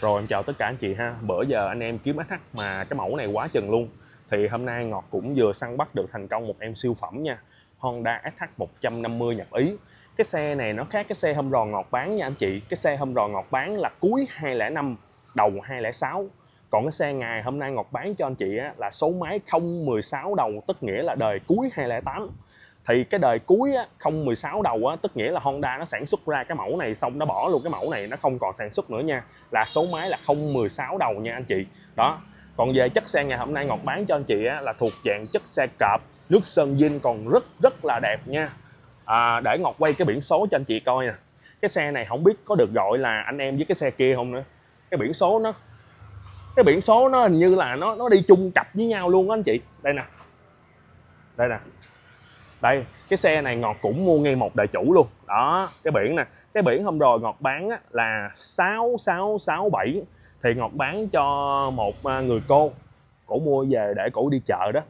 Rồi em chào tất cả anh chị ha. Bữa giờ anh em kiếm SH mà cái mẫu này quá chừng luôn. Thì hôm nay Ngọt cũng vừa săn bắt được thành công một em siêu phẩm nha. Honda SH 150 nhập ý. Cái xe này nó khác cái xe hôm rò Ngọt bán nha anh chị. Cái xe hôm rò Ngọt bán là cuối 205 đầu 206 còn cái xe ngày hôm nay Ngọt bán cho anh chị á, là số máy 016 đầu tức nghĩa là đời cuối 208 thì cái đời cuối á, 016 đầu á, tức nghĩa là Honda nó sản xuất ra cái mẫu này xong nó bỏ luôn cái mẫu này nó không còn sản xuất nữa nha. Là số máy là 016 đầu nha anh chị. Đó. Còn về chất xe ngày hôm nay Ngọc bán cho anh chị á, là thuộc dạng chất xe cọp nước sơn zin còn rất rất là đẹp nha. À, để Ngọc quay cái biển số cho anh chị coi nè. Cái xe này không biết có được gọi là anh em với cái xe kia không nữa. Cái biển số nó cái biển số nó hình như là nó nó đi chung cặp với nhau luôn á anh chị. Đây nè. Đây nè đây cái xe này ngọt cũng mua ngay một đời chủ luôn. Đó cái biển nè. Cái biển hôm rồi ngọt bán á, là 6667 thì ngọt bán cho một à, người cô. Cổ mua về để cổ đi chợ đó.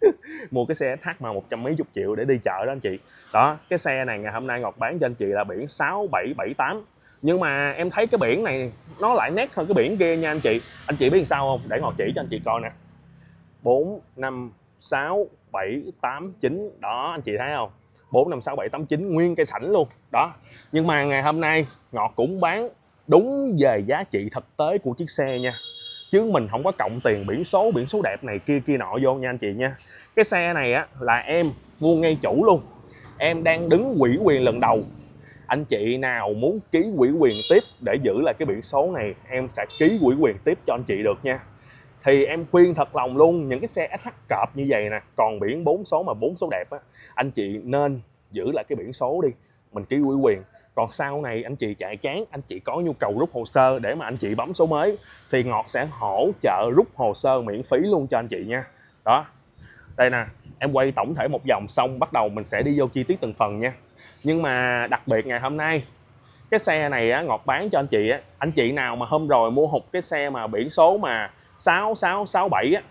Mua cái xe SH mà một trăm mấy chục triệu để đi chợ đó anh chị. Đó cái xe này ngày hôm nay ngọt bán cho anh chị là biển 6778 nhưng mà em thấy cái biển này nó lại nét hơn cái biển kia nha anh chị. Anh chị biết sao không? Để ngọt chỉ cho anh chị coi nè. 4 5 6 7 8 9 đó, anh chị thấy không? 4 5 6 7 8 9 nguyên cây sảnh luôn. Đó. Nhưng mà ngày hôm nay, ngọt cũng bán đúng về giá trị thực tế của chiếc xe nha. Chứ mình không có cộng tiền biển số biển số đẹp này kia kia nọ vô nha anh chị nha. Cái xe này á, là em mua ngay chủ luôn. Em đang đứng quỹ quyền lần đầu. Anh chị nào muốn ký quỹ quyền tiếp để giữ lại cái biển số này, em sẽ ký quỹ quyền tiếp cho anh chị được nha thì em khuyên thật lòng luôn những cái xe SH cọp như vậy nè còn biển 4 số mà 4 số đẹp á anh chị nên giữ lại cái biển số đi mình ký ủy quyền. Còn sau này anh chị chạy chán anh chị có nhu cầu rút hồ sơ để mà anh chị bấm số mới thì ngọt sẽ hỗ trợ rút hồ sơ miễn phí luôn cho anh chị nha. Đó. Đây nè em quay tổng thể một vòng xong bắt đầu mình sẽ đi vô chi tiết từng phần nha. Nhưng mà đặc biệt ngày hôm nay cái xe này á, ngọt bán cho anh chị á anh chị nào mà hôm rồi mua hụt cái xe mà biển số mà 6667 á.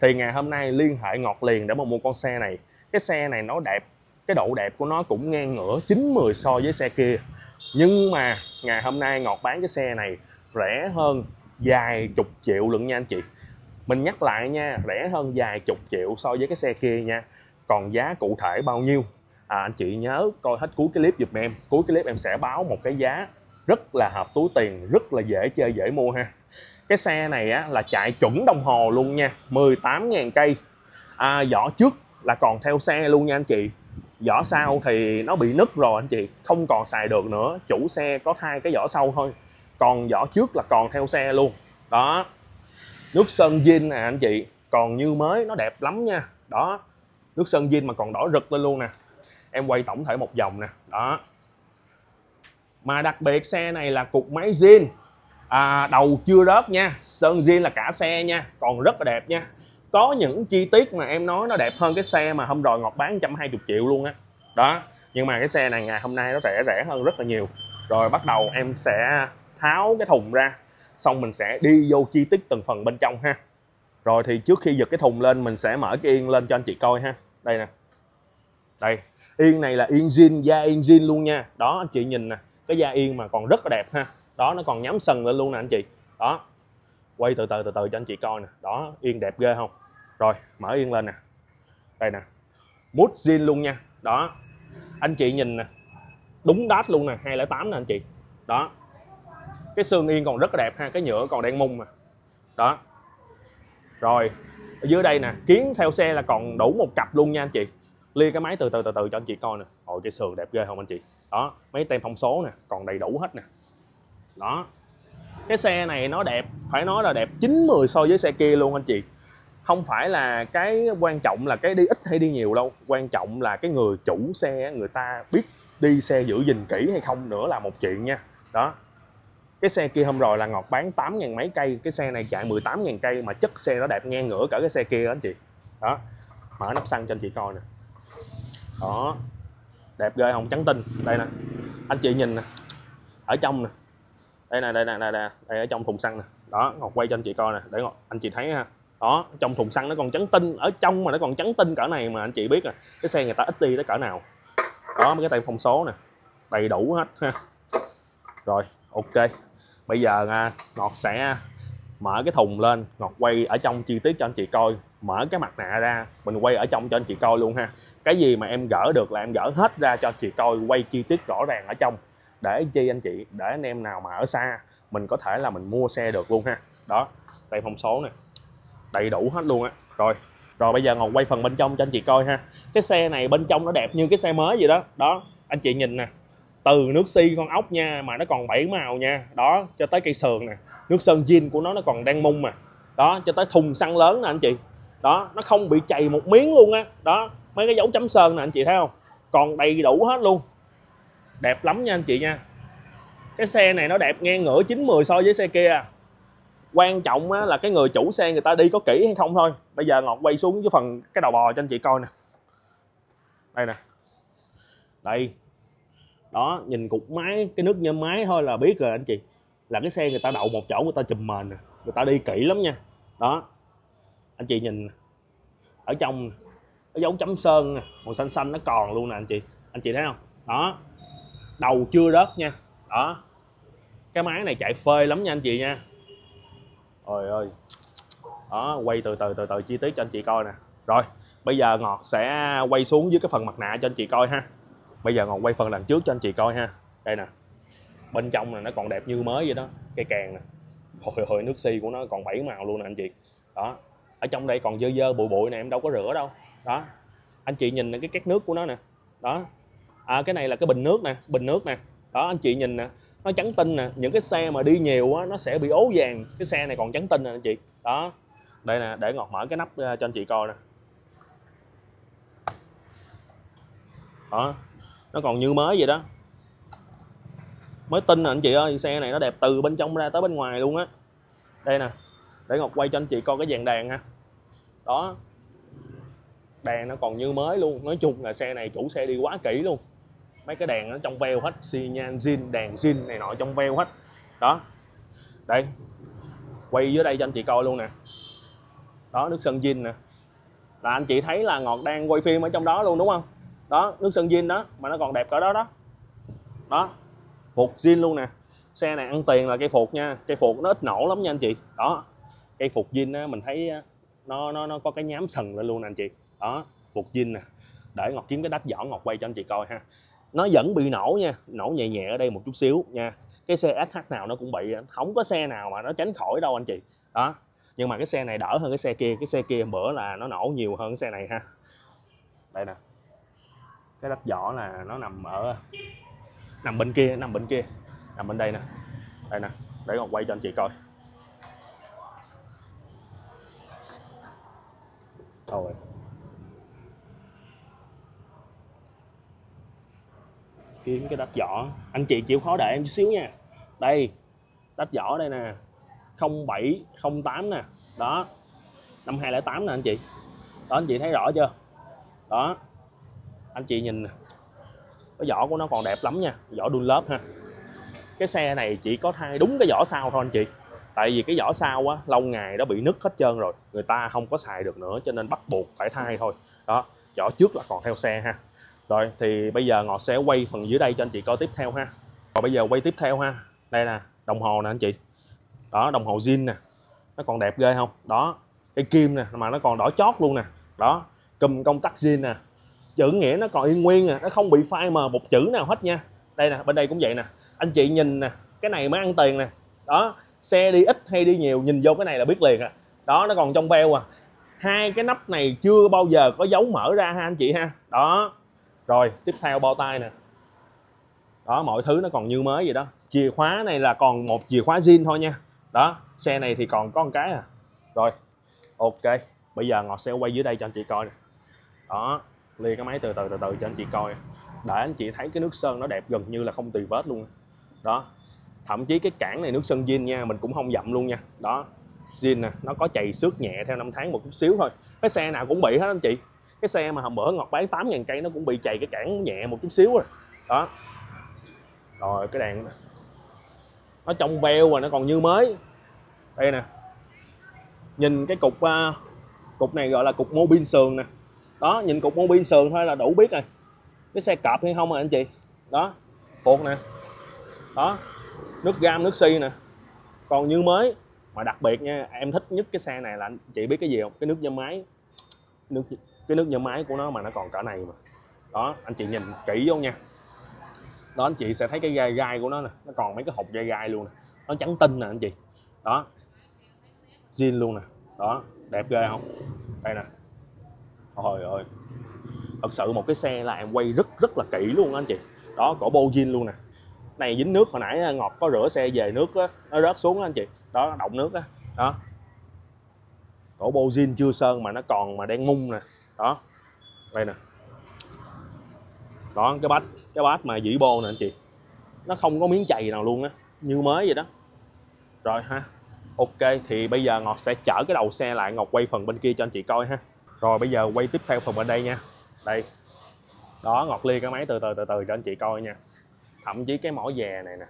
Thì ngày hôm nay liên hệ ngọt liền để mà mua con xe này. Cái xe này nó đẹp cái độ đẹp của nó cũng ngang ngửa 90 so với xe kia. Nhưng mà ngày hôm nay ngọt bán cái xe này rẻ hơn vài chục triệu lượng nha anh chị. Mình nhắc lại nha rẻ hơn vài chục triệu so với cái xe kia nha. Còn giá cụ thể bao nhiêu? À, anh chị nhớ coi hết cuối cái clip giùm em. Cuối cái clip em sẽ báo một cái giá rất là hợp túi tiền rất là dễ chơi dễ mua ha. Cái xe này á, là chạy chuẩn đồng hồ luôn nha 18.000 cây. À, vỏ trước là còn theo xe luôn nha anh chị. Vỏ sau thì nó bị nứt rồi anh chị không còn xài được nữa. Chủ xe có thay cái vỏ sau thôi còn vỏ trước là còn theo xe luôn. Đó. Nước sơn zin nè anh chị còn như mới nó đẹp lắm nha. Đó. Nước sơn zin mà còn đỏ rực lên luôn nè. Em quay tổng thể một vòng nè. Đó mà đặc biệt xe này là cục máy zin. À, đầu chưa rớt nha sơn zin là cả xe nha còn rất là đẹp nha. Có những chi tiết mà em nói nó đẹp hơn cái xe mà hôm rồi ngọt bán 120 triệu luôn á. Đó nhưng mà cái xe này ngày hôm nay nó rẻ rẻ hơn rất là nhiều. Rồi bắt đầu em sẽ tháo cái thùng ra xong mình sẽ đi vô chi tiết từng phần bên trong ha. Rồi thì trước khi giật cái thùng lên mình sẽ mở cái yên lên cho anh chị coi ha. Đây nè. Đây yên này là yên zin da yên zin luôn nha. Đó anh chị nhìn nè cái da yên mà còn rất là đẹp ha. Đó, nó còn nhắm sần lên luôn nè anh chị. Đó. Quay từ từ từ từ cho anh chị coi nè. Đó, yên đẹp ghê không? Rồi, mở yên lên nè. Đây nè. Mút zin luôn nha. Đó. Anh chị nhìn nè. Đúng đát luôn nè 208 nè anh chị. Đó. Cái xương yên còn rất là đẹp ha, cái nhựa còn đen mung mà. Đó. Rồi, ở dưới đây nè, kiến theo xe là còn đủ một cặp luôn nha anh chị lia cái máy từ từ từ từ cho anh chị coi nè. Hồi cái sườn đẹp ghê không anh chị? Đó, mấy tem thông số nè, còn đầy đủ hết nè. Đó. Cái xe này nó đẹp, phải nói là đẹp 90 so với xe kia luôn anh chị. Không phải là cái quan trọng là cái đi ít hay đi nhiều đâu. Quan trọng là cái người chủ xe, người ta biết đi xe giữ gìn kỹ hay không nữa là một chuyện nha. Đó. Cái xe kia hôm rồi là ngọt bán 8 ngàn mấy cây. Cái xe này chạy 18 ngàn cây mà chất xe nó đẹp ngang ngửa cả cái xe kia đó anh chị. Đó. Mở nắp xăng cho anh chị coi nè đó. Đẹp ghê không trắng tinh. Đây nè. Anh chị nhìn nè. Ở trong nè. Đây nè đây nè đây nè. Đây ở trong thùng xăng nè. Đó ngọc quay cho anh chị coi nè. Để ngọc, anh chị thấy ha. Đó trong thùng xăng nó còn trắng tinh. Ở trong mà nó còn trắng tinh cỡ này mà anh chị biết à cái xe người ta ít đi tới cỡ nào. Đó mấy cái tay phong số nè. Đầy đủ hết ha. Rồi ok. Bây giờ à, ngọt sẽ mở cái thùng lên, ngọc quay ở trong chi tiết cho anh chị coi. Mở cái mặt nạ ra, mình quay ở trong cho anh chị coi luôn ha. Cái gì mà em gỡ được là em gỡ hết ra cho anh chị coi, quay chi tiết rõ ràng ở trong. Để chi anh chị, để anh em nào mà ở xa, mình có thể là mình mua xe được luôn ha. Đó, đây thông số nè. Đầy đủ hết luôn á. Rồi rồi bây giờ ngọc quay phần bên trong cho anh chị coi ha. Cái xe này bên trong nó đẹp như cái xe mới vậy đó. Đó, anh chị nhìn nè từ nước si con ốc nha mà nó còn bảy màu nha. Đó cho tới cây sườn nè. Nước sơn zin của nó nó còn đang mung mà. Đó cho tới thùng xăng lớn nè anh chị. Đó nó không bị chày một miếng luôn á. Đó mấy cái dấu chấm sơn nè anh chị thấy không? Còn đầy đủ hết luôn. Đẹp lắm nha anh chị nha. Cái xe này nó đẹp ngang ngửa 90 so với xe kia. Quan trọng á, là cái người chủ xe người ta đi có kỹ hay không thôi. Bây giờ ngọt quay xuống với phần cái đầu bò cho anh chị coi nè. Đây nè. Đây đó, nhìn cục máy, cái nước nhôm máy thôi là biết rồi anh chị. Là cái xe người ta đậu một chỗ, người ta chùm mền nè, người ta đi kỹ lắm nha. Đó, anh chị nhìn ở trong cái dấu chấm sơn màu xanh xanh nó còn luôn nè anh chị. Anh chị thấy không? Đó, đầu chưa đất nha. Đó, cái máy này chạy phơi lắm nha anh chị nha. Ôi ơi. Đó, quay từ từ từ từ chi tiết cho anh chị coi nè. Rồi, bây giờ ngọt sẽ quay xuống dưới cái phần mặt nạ cho anh chị coi ha bây giờ còn quay phần đằng trước cho anh chị coi ha. Đây nè. Bên trong là nó còn đẹp như mới vậy đó. Cây càng nè. Hồi hồi nước xi si của nó còn bảy màu luôn nè anh chị. Đó. Ở trong đây còn dơ dơ bụi bụi này em đâu có rửa đâu. Đó. Anh chị nhìn cái két nước của nó nè. Đó. À, cái này là cái bình nước nè bình nước nè. Đó anh chị nhìn nè. Nó trắng tinh nè. Những cái xe mà đi nhiều á nó sẽ bị ố vàng. Cái xe này còn trắng tinh nè anh chị. Đó. Đây nè để ngọt mở cái nắp ờ, cho anh chị coi nè. Đó nó còn như mới vậy đó. Mới tin nè anh chị ơi, xe này nó đẹp từ bên trong ra tới bên ngoài luôn á. Đây nè, để ngọc quay cho anh chị coi cái dàn đèn ha. Đó. Đèn nó còn như mới luôn. Nói chung là xe này chủ xe đi quá kỹ luôn. Mấy cái đèn nó trong veo hết, xi nhan, zin đèn zin này nọ trong veo hết. Đó. Đây. Quay dưới đây cho anh chị coi luôn nè. Đó, nước sơn zin nè. Là anh chị thấy là ngọt đang quay phim ở trong đó luôn, đúng không? Đó, nước sơn zin đó, mà nó còn đẹp cỡ đó đó. Đó. Phục zin luôn nè. Xe này ăn tiền là cây phục nha. Cây phục nó ít nổ lắm nha anh chị. Đó. Cây phục zin á, mình thấy nó nó nó có cái nhám sần lên luôn nè anh chị. Đó, phục zin nè. Để ngọc kiếm cái đách vỏ ngọc quay cho anh chị coi ha. Nó vẫn bị nổ nha, nổ nhẹ nhẹ ở đây một chút xíu nha. Cái xe SH nào nó cũng bị không có xe nào mà nó tránh khỏi đâu anh chị. Đó. Nhưng mà cái xe này đỡ hơn cái xe kia. Cái xe kia bữa là nó nổ nhiều hơn cái xe này ha. Đây nè cái đất vỏ là nó nằm ở, nằm bên kia, nằm bên kia, nằm bên đây nè. Đây nè, để còn quay cho anh chị coi. Rồi kiếm cái đắp vỏ. Anh chị chịu khó đợi em chút xíu nha. Đây đắp vỏ đây nè. 0708 nè. Đó. Năm 208 nè anh chị. Đó, anh chị thấy rõ chưa? Đó anh chị nhìn cái vỏ của nó còn đẹp lắm nha, vỏ đun lớp ha. Cái xe này chỉ có thay đúng cái vỏ sau thôi anh chị. Tại vì cái vỏ sau á, lâu ngày nó bị nứt hết trơn rồi, người ta không có xài được nữa, cho nên bắt buộc phải thay thôi. Đó, vỏ trước là còn theo xe ha. Rồi, thì bây giờ ngọt sẽ quay phần dưới đây cho anh chị coi tiếp theo ha. Rồi bây giờ quay tiếp theo ha. Đây nè, đồng hồ nè anh chị. Đó, đồng hồ zin nè. Nó còn đẹp ghê không? Đó, cái kim nè, mà nó còn đỏ chót luôn nè. Đó cùm công tắc zin nè chữ nghĩa nó còn y nguyên à nó không bị phai mờ một chữ nào hết nha. Đây nè, bên đây cũng vậy nè. Anh chị nhìn nè, cái này mới ăn tiền nè. Đó, xe đi ít hay đi nhiều, nhìn vô cái này là biết liền à. Đó, nó còn trong veo à. Hai cái nắp này chưa bao giờ có dấu mở ra ha anh chị ha. Đó. Rồi, tiếp theo bao tay nè. Đó, mọi thứ nó còn như mới vậy đó. Chìa khóa này là còn một chìa khóa zin thôi nha. Đó, xe này thì còn có một cái à. Rồi, ok. Bây giờ ngọt sẽ quay dưới đây cho anh chị coi nè. Đó lia cái máy từ từ từ từ cho anh chị coi. Để anh chị thấy cái nước sơn nó đẹp gần như là không tì vết luôn. Đó. Thậm chí cái cản này nước sơn zin nha, mình cũng không dặm luôn nha. Đó. Zin nè, nó có chày xước nhẹ theo năm tháng một chút xíu thôi. Cái xe nào cũng bị hết anh chị. Cái xe mà hôm bữa ngọt bán 8 ngàn cây nó cũng bị chày cái cản nhẹ một chút xíu rồi. Đó. Rồi, cái đèn nó trong veo và nó còn như mới. Đây nè. Nhìn cái cục à, cục này gọi là cục mô bin sườn nè đó, nhìn cục mô pin sườn thôi là đủ biết rồi. Cái xe cọp hay không rồi anh chị? Đó phuộc nè. Đó, nước gam, nước xi nè. Còn như mới, mà đặc biệt nha, em thích nhất cái xe này là anh chị biết cái gì không? Cái nước nhâm máy. Nước, cái nước nhâm máy của nó mà nó còn cỡ này mà. Đó, anh chị nhìn kỹ vô nha. Đó, anh chị sẽ thấy cái gai gai của nó nè. Nó còn mấy cái hộp gai gai luôn nè. Nó trắng tinh nè, anh chị. Đó. Zin luôn nè. Đó, đẹp ghê không? Đây nè. Trời ơi. Thật sự một cái xe là em quay rất rất là kỹ luôn anh chị. Đó cổ bô zin luôn nè. Này dính nước hồi nãy à, ngọt có rửa xe về nước đó, nó rớt xuống đó anh chị. Đó động nước đó, đó. Cổ bô zin chưa sơn mà nó còn mà đen mung nè. Đó. Đây nè. Đó cái bát cái bát mà dĩ bô nè anh chị. Nó không có miếng chày nào luôn á. Như mới vậy đó. Rồi ha. Ok thì bây giờ ngọt sẽ chở cái đầu xe lại. Ngọt quay phần bên kia cho anh chị coi ha rồi bây giờ quay tiếp theo phần bên đây nha. Đây. Đó ngọt ly cái máy từ từ từ từ cho anh chị coi nha. Thậm chí cái mỏ dè này nè.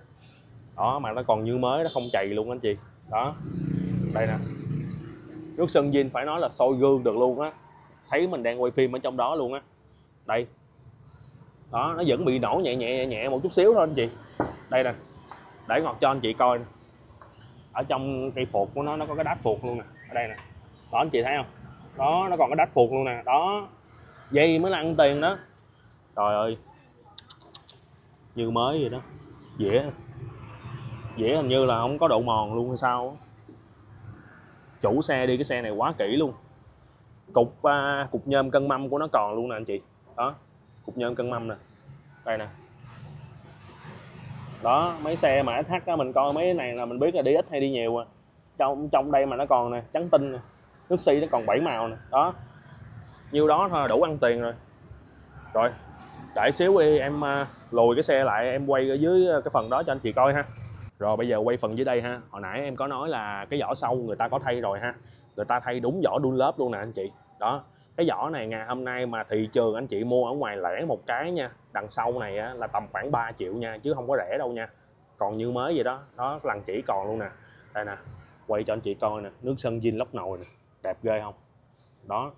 Đó, mà nó còn như mới, nó không chày luôn anh chị. Đó. Đây nè. Nước sơn zin phải nói là soi gương được luôn á. Thấy mình đang quay phim ở trong đó luôn á. Đây. Đó, nó vẫn bị nổ nhẹ nhẹ nhẹ một chút xíu thôi anh chị. Đây nè. Để ngọt cho anh chị coi nè. ở trong cây phục của nó nó có cái đát phục luôn nè. Ở đây nè. Đó, anh chị thấy không? Đó nó còn cái đát phục luôn nè. Đó. Dây mới là ăn tiền đó. Trời ơi. Như mới vậy đó. Dĩa dĩa hình như là không có độ mòn luôn hay sao chủ xe đi cái xe này quá kỹ luôn. Cục uh, cục nhôm cân mâm của nó còn luôn nè anh chị. Đó cục nhôm cân mâm nè. Đây nè. Đó mấy xe mà SH á mình coi mấy cái này là mình biết là đi ít hay đi nhiều à. Trong trong đây mà nó còn nè trắng tinh nè nước xi nó còn bảy màu nè. Đó. Nhiêu đó thôi là đủ ăn tiền rồi. Rồi đợi xíu đi em à, lùi cái xe lại em quay ở dưới à, cái phần đó cho anh chị coi ha. Rồi bây giờ quay phần dưới đây ha. Hồi nãy em có nói là cái vỏ sau người ta có thay rồi ha. Người ta thay đúng vỏ đun lớp luôn nè anh chị. Đó. Cái vỏ này ngày hôm nay mà thị trường anh chị mua ở ngoài lẻ một cái nha đằng sau này á, là tầm khoảng 3 triệu nha chứ không có rẻ đâu nha. Còn như mới vậy đó đó lần chỉ còn luôn nè. Đây nè quay cho anh chị coi nè nước sơn zin lóc nồi nè đẹp ghê không? Đó.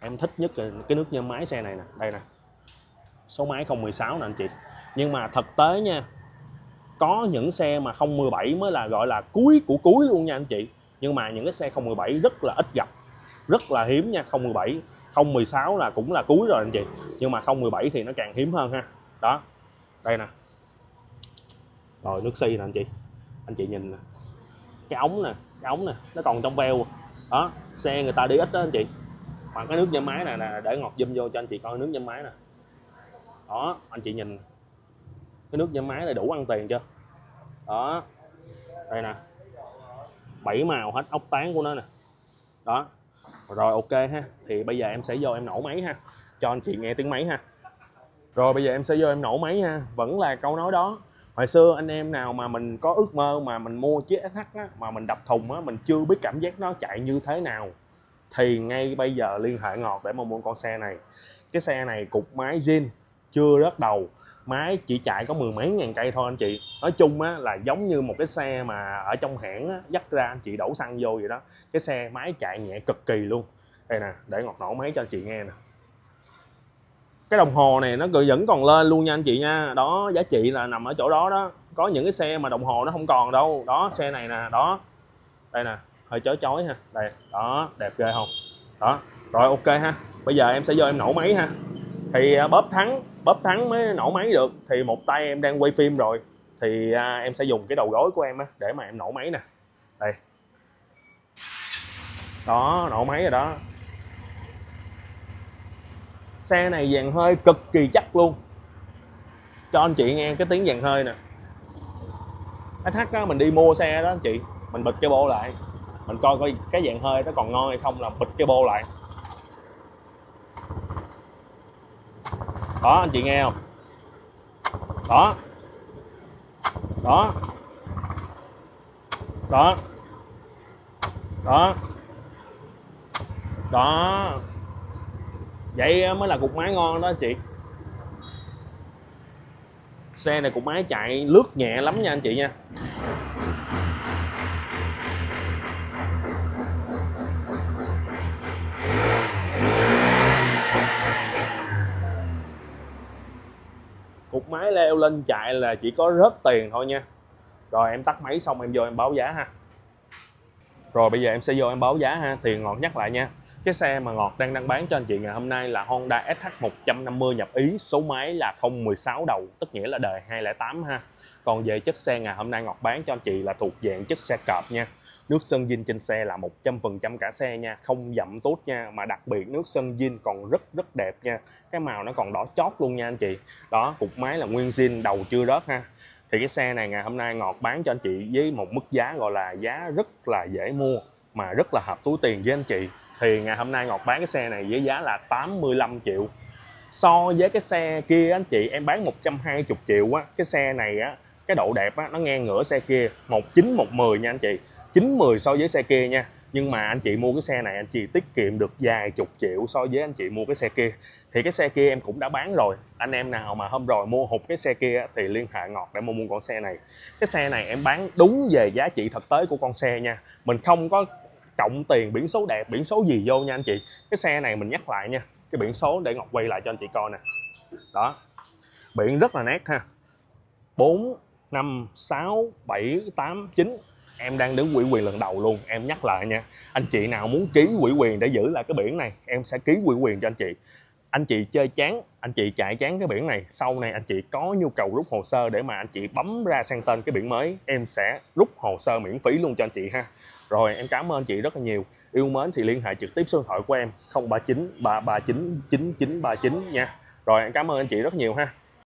Em thích nhất là cái nước nhôm máy xe này nè. Đây nè. Số máy 016 nè anh chị. Nhưng mà thực tế nha, có những xe mà 017 mới là gọi là cuối của cuối luôn nha anh chị. Nhưng mà những cái xe 017 rất là ít gặp. Rất là hiếm nha 017 016 là cũng là cuối rồi anh chị. Nhưng mà 017 thì nó càng hiếm hơn ha. Đó. Đây nè. Rồi nước xi nè anh chị. Anh chị nhìn nè. Cái ống nè cái ống nè, nó còn trong veo. Đó, xe người ta đi ít đó anh chị. Mà cái nước nhâm máy này nè, để ngọt zoom vô cho anh chị coi nước nhâm máy nè. Đó, anh chị nhìn. Cái nước nhâm máy này đủ ăn tiền chưa? Đó, đây nè. Bảy màu hết ốc tán của nó nè. Đó, rồi ok ha. Thì bây giờ em sẽ vô em nổ máy ha. Cho anh chị nghe tiếng máy ha. Rồi bây giờ em sẽ vô em nổ máy ha. Vẫn là câu nói đó hồi xưa anh em nào mà mình có ước mơ mà mình mua chiếc SH á, mà mình đập thùng á mình chưa biết cảm giác nó chạy như thế nào thì ngay bây giờ liên hệ ngọt để mà mua con xe này. Cái xe này cục máy zin chưa rớt đầu máy chỉ chạy có mười mấy ngàn cây thôi anh chị. Nói chung á là giống như một cái xe mà ở trong hãng á, dắt ra anh chị đổ xăng vô vậy đó cái xe máy chạy nhẹ cực kỳ luôn. Đây nè để ngọt nổ máy cho anh chị nghe nè cái đồng hồ này nó vẫn còn lên luôn nha anh chị nha. Đó giá trị là nằm ở chỗ đó đó. Có những cái xe mà đồng hồ nó không còn đâu. Đó xe này nè đó. Đây nè hơi chói chói ha. Đây đó đẹp ghê không? Đó rồi ok ha. Bây giờ em sẽ vô em nổ máy ha. Thì à, bóp thắng bóp thắng mới nổ máy được. Thì một tay em đang quay phim rồi. Thì à, em sẽ dùng cái đầu gối của em á để mà em nổ máy nè. Đây. Đó nổ máy rồi đó xe này dàn hơi cực kỳ chắc luôn. Cho anh chị nghe cái tiếng dàn hơi nè. SH á, mình đi mua xe đó anh chị mình bịt cái bô lại. Mình coi coi cái dàn hơi nó còn ngon hay không là bịt cái bô lại. Đó anh chị nghe không? Đó. Đó. Đó. Đó. Đó vậy ờ, mới là cục máy ngon đó chị. Xe này cục máy chạy lướt nhẹ lắm nha anh chị nha. Cục máy leo lên chạy là chỉ có rớt tiền thôi nha. Rồi, em tắt máy xong em vô em báo giá ha. Rồi, bây giờ em sẽ vô em báo giá ha, tiền ngọt nhắc lại nha cái xe mà ngọt đang đang bán cho anh chị ngày hôm nay là Honda SH 150 nhập ý, số máy là 016 đầu, tức nghĩa là đời 208 ha. Còn về chất xe ngày hôm nay ngọt bán cho anh chị là thuộc dạng chất xe cọp nha. Nước sơn zin trên xe là 100% cả xe nha, không dặm tốt nha, mà đặc biệt nước sơn zin còn rất rất đẹp nha. Cái màu nó còn đỏ chót luôn nha anh chị. Đó, cục máy là nguyên zin, đầu chưa rớt ha. Thì cái xe này ngày hôm nay ngọt bán cho anh chị với một mức giá gọi là giá rất là dễ mua, mà rất là hợp túi tiền với anh chị thì ngày hôm nay ngọt bán cái xe này với giá là 85 triệu. So với cái xe kia, anh chị, em bán 120 triệu á, cái xe này á, cái độ đẹp á, nó ngang ngửa xe kia 19 110 nha anh chị. 910 so với xe kia nha. Nhưng mà anh chị mua cái xe này, anh chị tiết kiệm được vài chục triệu so với anh chị mua cái xe kia. Thì cái xe kia em cũng đã bán rồi. Anh em nào mà hôm rồi mua hụt cái xe kia thì liên hệ ngọt để mua mua con xe này. Cái xe này em bán đúng về giá trị thực tế của con xe nha. Mình không có cộng tiền, biển số đẹp, biển số gì vô nha anh chị. Cái xe này mình nhắc lại nha, cái biển số để ngọc quay lại cho anh chị coi nè. Đó, biển rất là nét ha. 4 5 6 7 8 9 em đang đứng quỹ quyền lần đầu luôn, em nhắc lại nha. Anh chị nào muốn ký quỹ quyền để giữ lại cái biển này, em sẽ ký quỹ quyền cho anh chị. Anh chị chơi chán, anh chị chạy chán cái biển này, sau này anh chị có nhu cầu rút hồ sơ để mà anh chị bấm ra sang tên cái biển mới, em sẽ rút hồ sơ miễn phí luôn cho anh chị ha rồi, em cảm ơn chị rất là nhiều. Yêu mến thì liên hệ trực tiếp số điện thoại của em 039 339 9939 nha. Rồi, em cảm ơn anh chị rất nhiều ha.